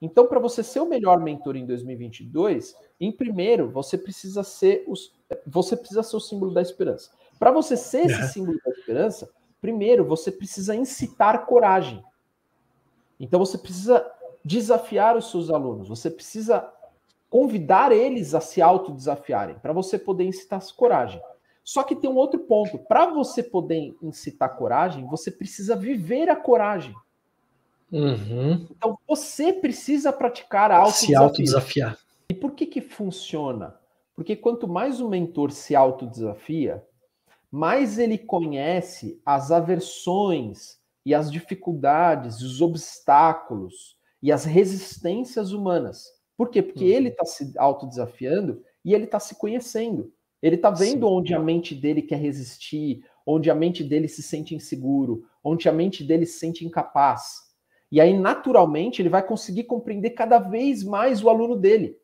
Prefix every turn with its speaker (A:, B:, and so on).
A: Então, para você ser o melhor mentor em 2022, em primeiro, você precisa ser os, você precisa ser o símbolo da esperança. Para você ser esse símbolo da esperança, primeiro você precisa incitar coragem. Então você precisa desafiar os seus alunos, você precisa convidar eles a se autodesafiarem, para você poder incitar coragem. Só que tem um outro ponto. Para você poder incitar coragem, você precisa viver a coragem.
B: Uhum.
A: Então você precisa praticar a
B: autodesafio. Se autodesafiar.
A: E por que que funciona? Porque quanto mais o mentor se autodesafia, mais ele conhece as aversões e as dificuldades, os obstáculos e as resistências humanas. Por quê? Porque uhum. ele está se autodesafiando e ele está se conhecendo. Ele está vendo Sim. onde a mente dele quer resistir, onde a mente dele se sente inseguro, onde a mente dele se sente incapaz. E aí, naturalmente, ele vai conseguir compreender cada vez mais o aluno dele.